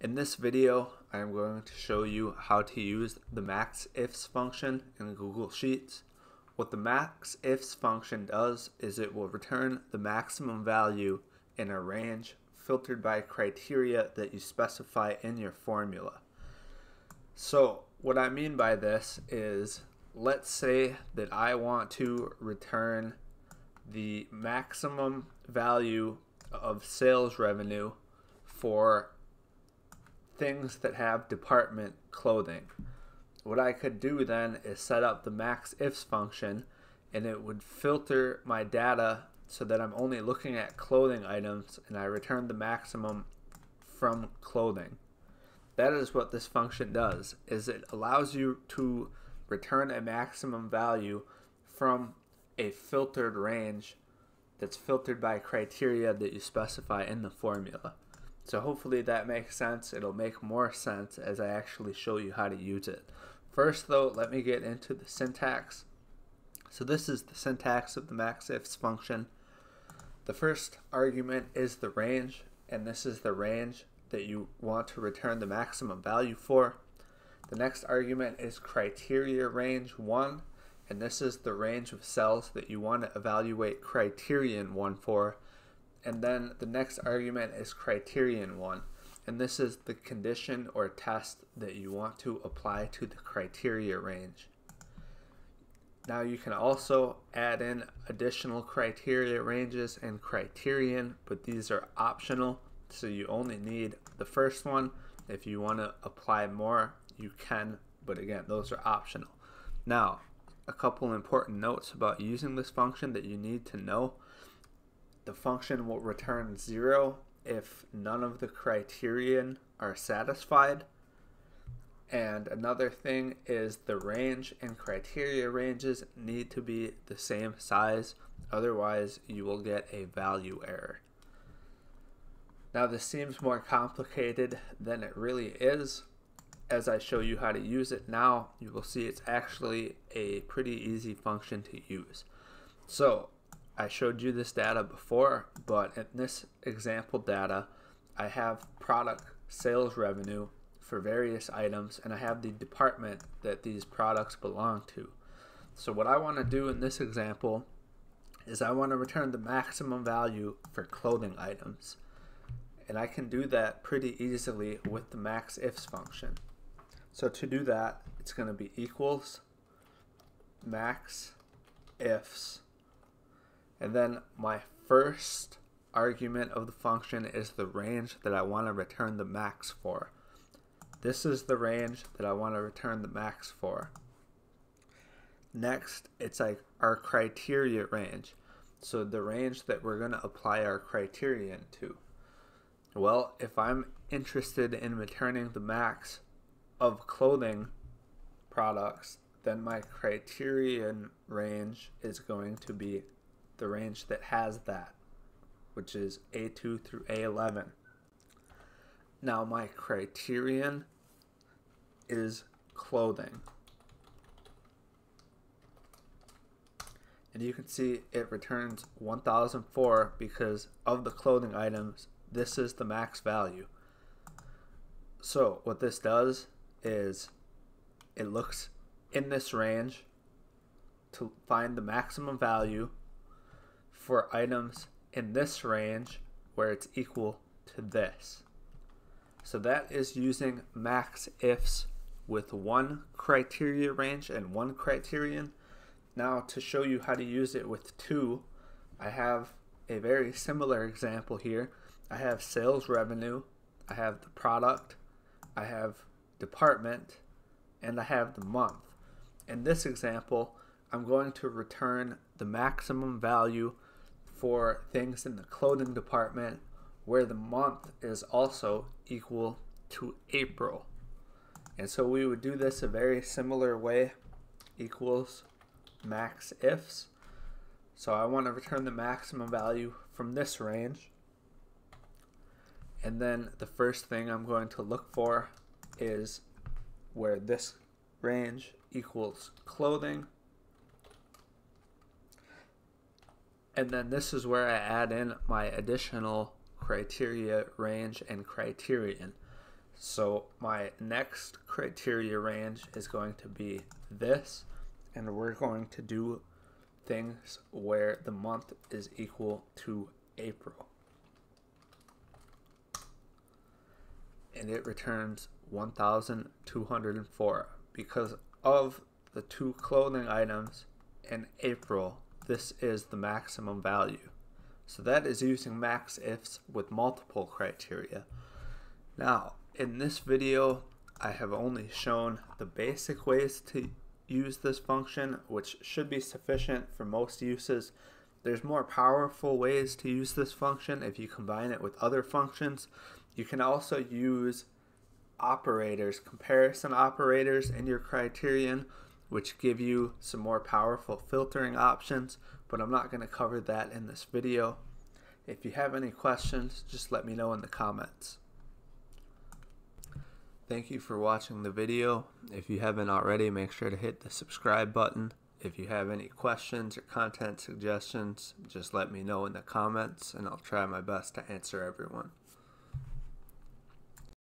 In this video, I am going to show you how to use the maxifs function in Google Sheets. What the maxifs function does is it will return the maximum value in a range filtered by criteria that you specify in your formula. So what I mean by this is let's say that I want to return the maximum value of sales revenue for things that have department clothing. What I could do then is set up the maxifs function and it would filter my data so that I'm only looking at clothing items and I return the maximum from clothing. That is what this function does is it allows you to return a maximum value from a filtered range that's filtered by criteria that you specify in the formula. So hopefully that makes sense. It'll make more sense as I actually show you how to use it. First though, let me get into the syntax. So this is the syntax of the maxifs function. The first argument is the range, and this is the range that you want to return the maximum value for. The next argument is criteria range 1, and this is the range of cells that you want to evaluate criterion 1 for and then the next argument is criterion one and this is the condition or test that you want to apply to the criteria range. Now you can also add in additional criteria ranges and criterion, but these are optional, so you only need the first one. If you want to apply more, you can, but again, those are optional. Now, a couple important notes about using this function that you need to know the function will return 0 if none of the criterion are satisfied. And another thing is the range and criteria ranges need to be the same size, otherwise you will get a value error. Now this seems more complicated than it really is. As I show you how to use it now, you will see it's actually a pretty easy function to use. So I showed you this data before, but in this example data, I have product sales revenue for various items and I have the department that these products belong to. So what I want to do in this example is I want to return the maximum value for clothing items. And I can do that pretty easily with the maxifs function. So to do that, it's going to be equals max ifs and then my first argument of the function is the range that I want to return the max for. This is the range that I want to return the max for. Next, it's like our criteria range. So the range that we're going to apply our criterion to. Well, if I'm interested in returning the max of clothing products, then my criterion range is going to be the range that has that, which is A2 through A11. Now my criterion is clothing. And you can see it returns 1004 because of the clothing items, this is the max value. So what this does is it looks in this range to find the maximum value for items in this range where it's equal to this. So that is using max ifs with one criteria range and one criterion. Now to show you how to use it with two, I have a very similar example here. I have sales revenue, I have the product, I have department, and I have the month. In this example, I'm going to return the maximum value for things in the clothing department where the month is also equal to April. And so we would do this a very similar way equals max ifs. So I want to return the maximum value from this range. And then the first thing I'm going to look for is where this range equals clothing And then this is where I add in my additional criteria range and criterion. So my next criteria range is going to be this, and we're going to do things where the month is equal to April. And it returns 1,204 because of the two clothing items in April, this is the maximum value. So that is using max ifs with multiple criteria. Now, in this video, I have only shown the basic ways to use this function, which should be sufficient for most uses. There's more powerful ways to use this function if you combine it with other functions. You can also use operators, comparison operators in your criterion, which give you some more powerful filtering options, but I'm not going to cover that in this video. If you have any questions, just let me know in the comments. Thank you for watching the video. If you haven't already, make sure to hit the subscribe button. If you have any questions or content suggestions, just let me know in the comments and I'll try my best to answer everyone.